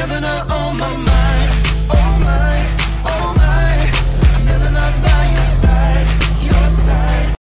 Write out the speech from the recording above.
heaven, her on my mind.